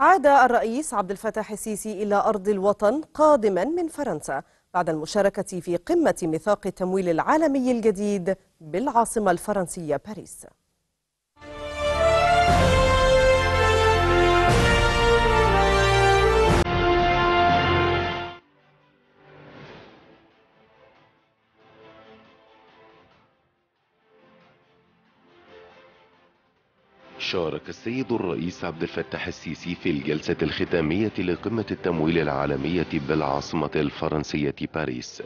عاد الرئيس عبد الفتاح السيسي إلى أرض الوطن قادما من فرنسا بعد المشاركة في قمة ميثاق التمويل العالمي الجديد بالعاصمة الفرنسية باريس. شارك السيد الرئيس عبد الفتاح السيسي في الجلسة الختامية لقمة التمويل العالمية بالعاصمة الفرنسية باريس.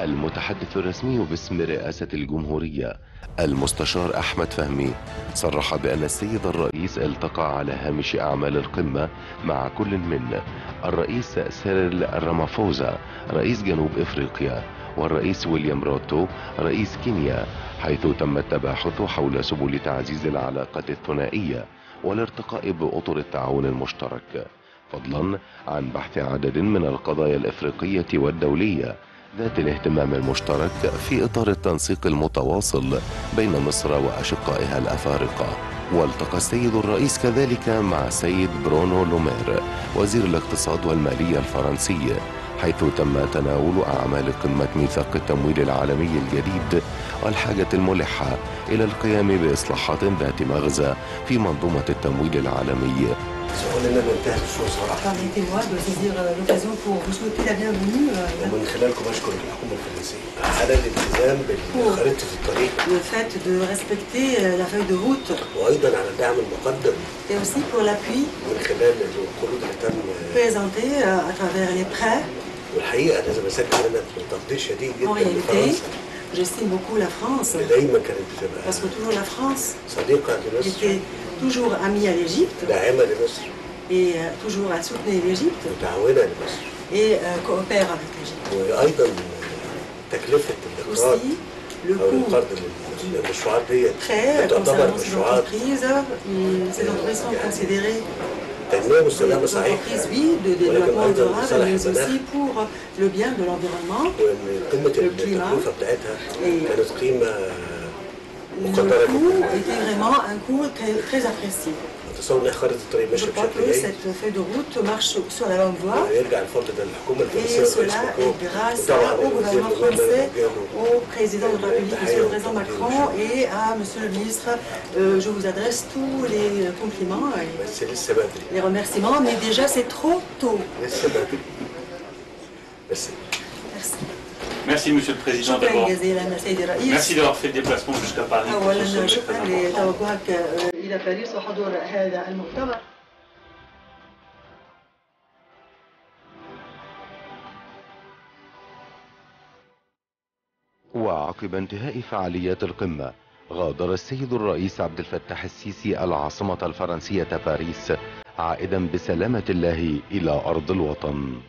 المتحدث الرسمي باسم رئاسة الجمهورية المستشار أحمد فهمي صرح بأن السيد الرئيس التقى على هامش أعمال القمة مع كل من الرئيس سيريل رامافوزا رئيس جنوب إفريقيا والرئيس ويليام روتو رئيس كينيا حيث تم التباحث حول سبل تعزيز العلاقات الثنائية والارتقاء بأطر التعاون المشترك فضلا عن بحث عدد من القضايا الإفريقية والدولية ذات الاهتمام المشترك في إطار التنسيق المتواصل بين مصر وأشقائها الأفارقة. والتقى السيد الرئيس كذلك مع السيد برونو لومير وزير الاقتصاد والمالية الفرنسي حيث تم تناول أعمال قمة ميثاق التمويل العالمي الجديد والحاجة الملحة إلى القيام بإصلاحات ذات مغزى في منظومة التمويل العالمي. شغلنا منتهى الشغل صراحه Permettez-moi de saisir euh, l'occasion pour vous souhaiter la bienvenue euh, ومن خلالكم اشكر الحكومه الفرنسيه على الالتزام بالخريطه الطريق le fait de respecter euh, la feuille de route وايضا على الدعم المقدم et aussi pour l'appui من خلال القروض اللي تم présenté euh, à travers les prêts. والحقيقه لازم اسجل هنا بتقدير شديد En جدا réalité, لفرنسا J'estime beaucoup la France. Parce que toujours la France était toujours amie à l'Égypte. Et euh, toujours à soutenir l'Égypte. Et euh, coopère avec l'Égypte. Aussi, le coût du prêt concernant ces entreprises, hum, ces entreprises sont considérées l'entreprise, oui, de développement durable, mais aussi pour le bien de l'environnement, le climat. Et le coût était vraiment un coût très, très apprécié. Je crois que cette feuille de route marche sur la longue voie et cela est grâce au gouvernement français, au président de la République, M. le président Macron et à M. le ministre. Euh, je vous adresse tous les euh, compliments et les remerciements, mais déjà c'est trop tôt. Merci. Merci Monsieur le Président شكرا d'abord. جزيلا سيدي الرئيس. Merci d'avoir fait le déplacement jusqu'à Paris très شكرا. لتوجهك آه، إلى باريس وحضور هذا المؤتمر. وعقب انتهاء فعاليات القمة غادر السيد الرئيس عبد الفتاح السيسي العاصمة الفرنسية باريس عائدا بسلامة الله إلى أرض الوطن